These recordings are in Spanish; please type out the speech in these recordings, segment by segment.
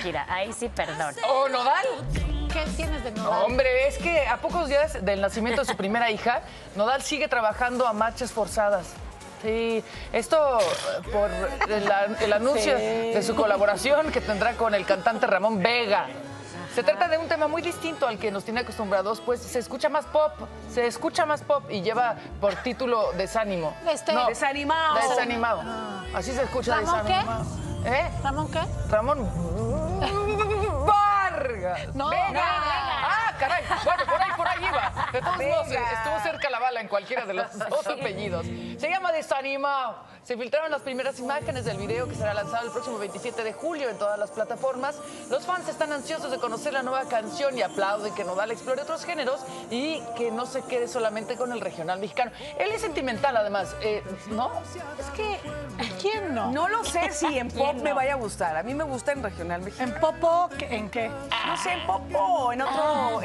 Shakira. Ahí sí, perdón. ¿O Nodal? ¿Qué tienes de Nodal? Hombre, es que a pocos días del nacimiento de su primera hija, Nodal sigue trabajando a marchas forzadas. Sí, esto eh, por el, el anuncio de su colaboración que tendrá con el cantante Ramón Vega. Se trata de un tema muy distinto al que nos tiene acostumbrados, pues se escucha más pop, se escucha más pop y lleva por título Desánimo. Este- Desanimado. Desanimado. Así se escucha ¿Ramón qué? Desanimado. ¿Eh? ¿Ramón qué? Ramón. No, Vega. Vega. Ah, caray. Bueno, por ahí, por ahí estuvo cerca la bala en cualquiera de los dos apellidos. Se llama Desanimado. Se filtraron las primeras imágenes del video que será lanzado el próximo 27 de julio en todas las plataformas. Los fans están ansiosos de conocer la nueva canción y aplauden que Nodal explore otros géneros y que no se quede solamente con el regional mexicano. Él es sentimental, además, eh, ¿no? Es que, ¿quién no? No lo sé si en pop ¿Quién me vaya a gustar. A mí me gusta en regional mexicano. ¿En Popo? ¿qué- ¿En qué? No sé, en pop o en otro,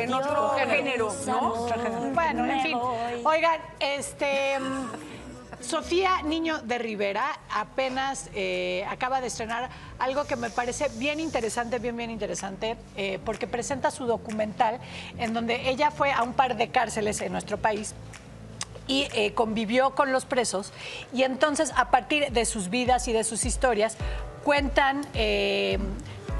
en otro género, ¿no? Bueno, en fin. Oigan, este. mm, Sofía Niño de Rivera apenas eh, acaba de estrenar algo que me parece bien interesante, bien, bien interesante, eh, porque presenta su documental en donde ella fue a un par de cárceles en nuestro país y eh, convivió con los presos y entonces a partir de sus vidas y de sus historias cuentan eh,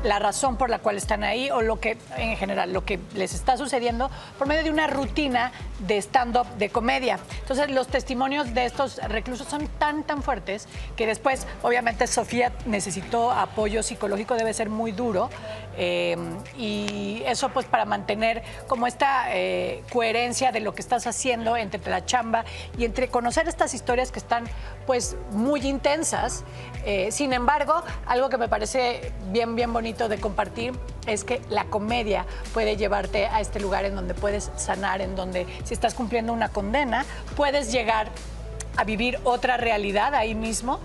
la razón por la cual están ahí o lo que en general lo que les está sucediendo por medio de una rutina de stand-up de comedia. Entonces los testimonios de estos reclusos son tan tan fuertes que después obviamente Sofía necesitó apoyo psicológico, debe ser muy duro eh, y eso pues para mantener como esta eh, coherencia de lo que estás haciendo entre la chamba y entre conocer estas historias que están pues muy intensas. Eh, sin embargo, algo que me parece bien, bien bonito de compartir es que la comedia puede llevarte a este lugar en donde puedes sanar, en donde si estás cumpliendo una condena, puedes llegar a vivir otra realidad ahí mismo.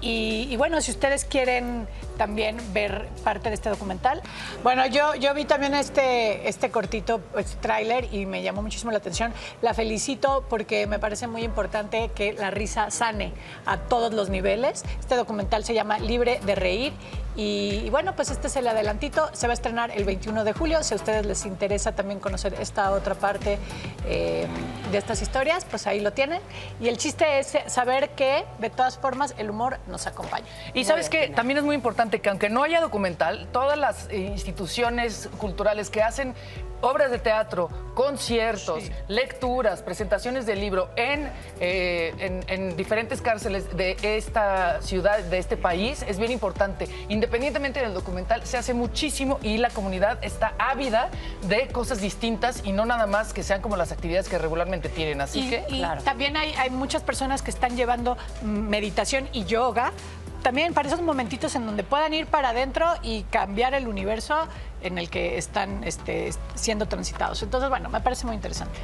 Y, y bueno, si ustedes quieren también ver parte de este documental, bueno, yo, yo vi también este, este cortito, este tráiler y me llamó muchísimo la atención. La felicito porque me parece muy importante que la risa sane a todos los niveles. Este documental se llama Libre de Reír y, y bueno, pues este es el adelantito. Se va a estrenar el 21 de julio. Si a ustedes les interesa también conocer esta otra parte eh, de estas historias, pues ahí lo tienen. Y el chiste es saber que, de todas formas, el humor nos acompaña. Y sabes que también es muy importante que aunque no haya documental, todas las instituciones culturales que hacen obras de teatro, conciertos, lecturas, presentaciones de libro en, eh, en, en diferentes cárceles de esta ciudad, de este país, es bien importante. Independientemente del documental, se hace muchísimo y la comunidad está ávida de cosas distintas y no nada más que sean como las actividades que regularmente tienen. Así y, que, y también hay, hay muchas personas que están llevando meditación y yoga. También para esos momentitos en donde puedan ir para adentro y cambiar el universo en el que están este, siendo transitados. Entonces, bueno, me parece muy interesante.